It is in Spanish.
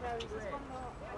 Me avisas cuando...